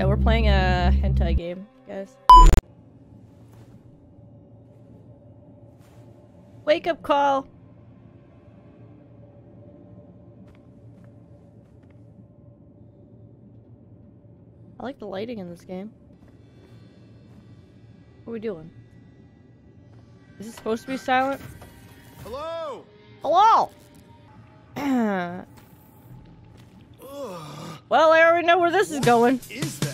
Yeah, we're playing a hentai game, guys. Wake up call! I like the lighting in this game. What are we doing? Is it supposed to be silent? Hello. Hello! well, I already know where this is going. Is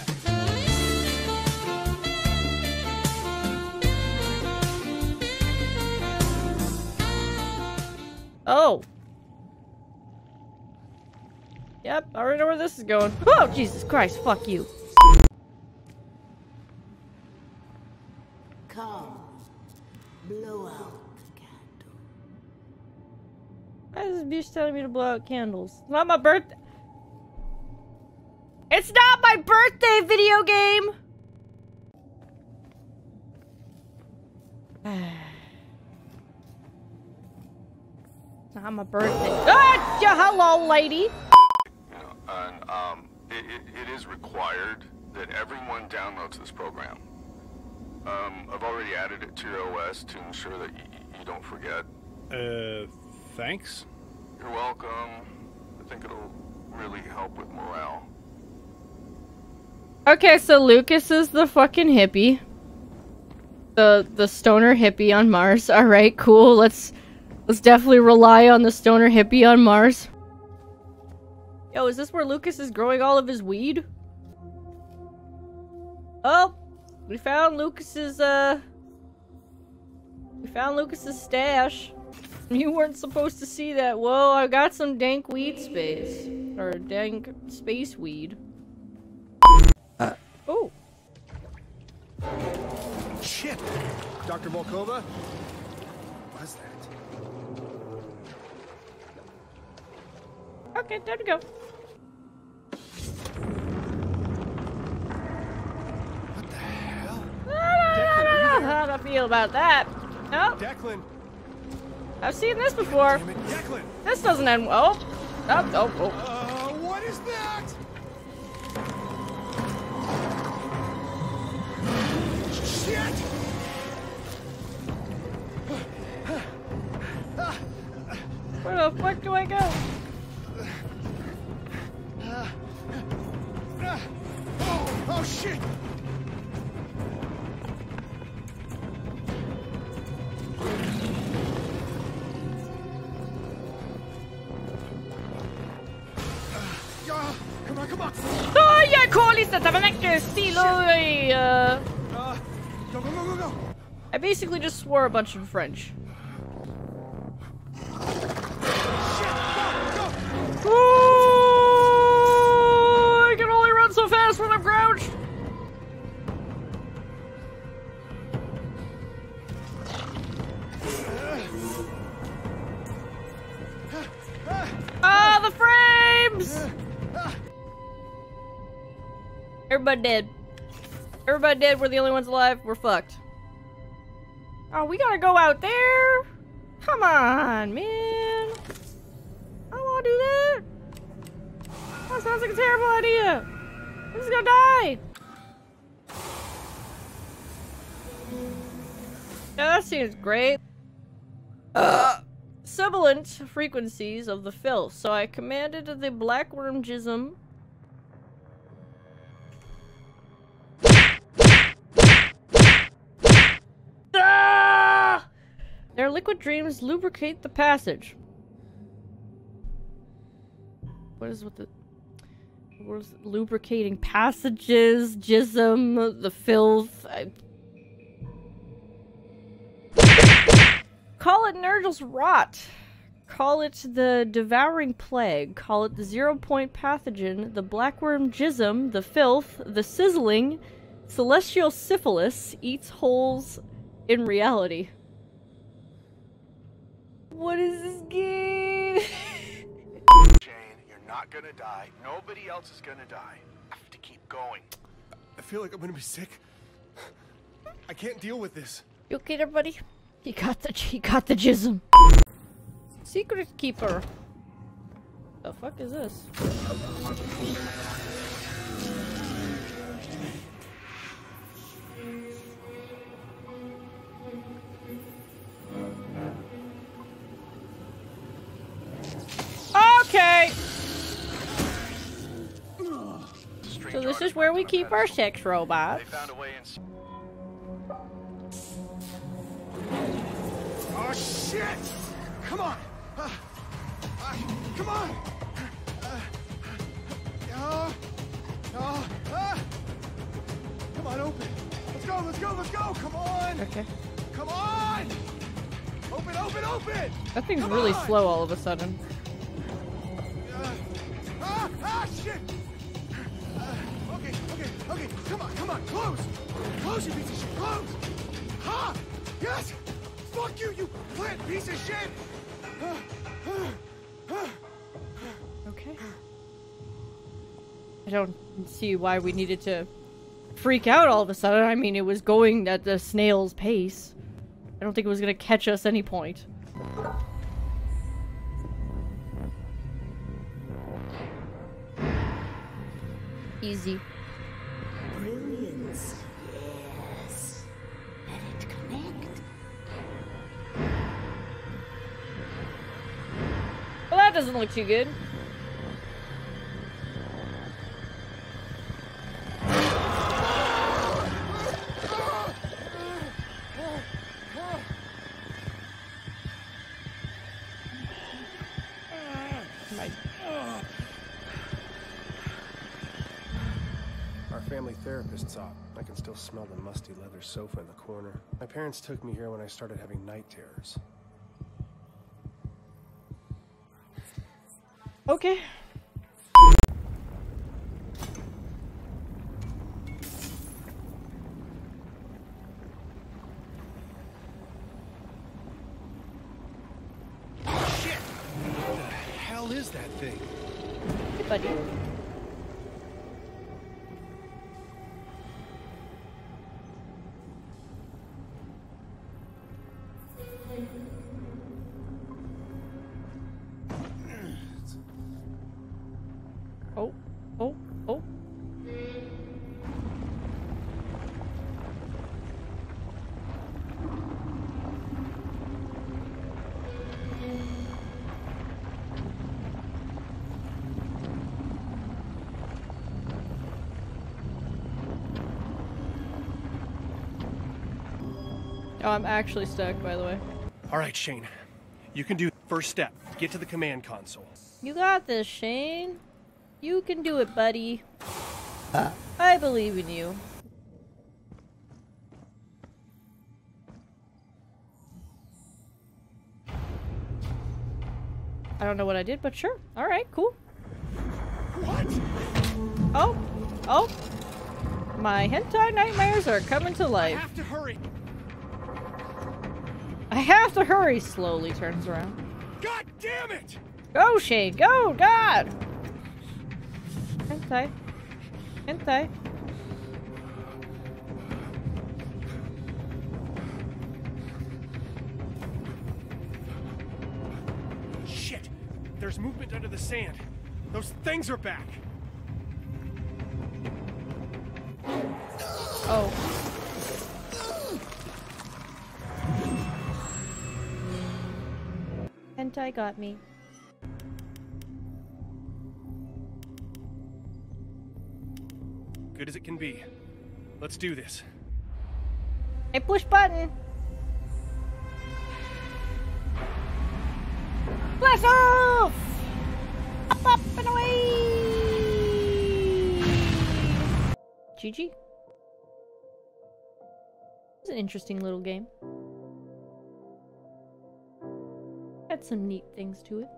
Oh. Yep, I already know where this is going. Oh, Jesus Christ, fuck you. Come, blow out the candle. Why is this bitch telling me to blow out candles? It's not my birthday. It's not my birthday video game! not my birthday. Ah! Yeah, hello, lady! You and um, it, it, it is required that everyone downloads this program. Um, I've already added it to your OS to ensure that you, you don't forget. Uh, thanks. You're welcome. I think it'll really help with morale. Okay, so Lucas is the fucking hippie. The the stoner hippie on Mars. Alright, cool. Let's let's definitely rely on the stoner hippie on Mars. Yo, is this where Lucas is growing all of his weed? Oh, we found Lucas's uh We found Lucas's stash. You weren't supposed to see that. Whoa, I got some dank weed space. Or dank space weed. Oh. Shit. Dr. Volkova? Was that? Okay, there we go. What the hell? How do I feel about that? No, Declan. I've seen this before. Declan. This doesn't end well. Oh, oh, oh. Uh, what is that? Shit! Where the fuck do I go? Och uh, Uh, go, go, go, go, go! I basically just swore a bunch of French. Oh, I can only run so fast when I'm crouched. Everybody dead. Everybody dead. We're the only ones alive. We're fucked. Oh, we gotta go out there? Come on, man. I wanna do that. That sounds like a terrible idea. I'm just gonna die. Yeah, that seems great. Uh, sibilant frequencies of the filth. So I commanded the blackworm jism Their liquid dreams lubricate the passage. What is with the what is lubricating passages, jism, the filth? I... Call it Nurgle's rot. Call it the devouring plague. Call it the zero point pathogen, the blackworm jism, the filth, the sizzling, celestial syphilis eats holes in reality. What is this game? Jane, you're not gonna die. Nobody else is gonna die. I have to keep going. I feel like I'm gonna be sick. I can't deal with this. you okay there, buddy? He got the he got the jism. Secret keeper. The fuck is this? This is where we keep our sex robots. They found a way in. Oh shit! Come on! Uh, uh, come on! Uh, uh, uh, uh. Come on, open! Let's go, let's go, let's go! Come on! Okay. Come on! Open, open, open! That thing's Come really on! slow all of a sudden. Uh, ah, ah, shit! Okay, okay, okay, come on, come on, close! Close, you piece of shit, close! Ha! Yes! Fuck you, you plant piece of shit! Okay. I don't see why we needed to freak out all of a sudden. I mean, it was going at the snail's pace. I don't think it was gonna catch us any point. Easy. Doesn't look too good. My- Our family therapist's op. I can still smell the musty leather sofa in the corner. My parents took me here when I started having night terrors. Okay. Shit! What the hell is that thing? Hey, buddy. Oh, I'm actually stuck, by the way. All right, Shane. You can do first step. Get to the command console. You got this, Shane. You can do it, buddy. I believe in you. I don't know what I did, but sure. Alright, cool. What? Oh, oh. My hentai nightmares are coming to life. I life. have to hurry. I have to hurry, slowly turns around. God damn it! Go, Shane, go, God! Hentai. Hentai. Shit! There's movement under the sand. Those things are back. Oh. Hentai got me. Good as it can be. Let's do this. Hey, push button. Blast off! Up, up, and away! GG. It's an interesting little game. Some neat things to it.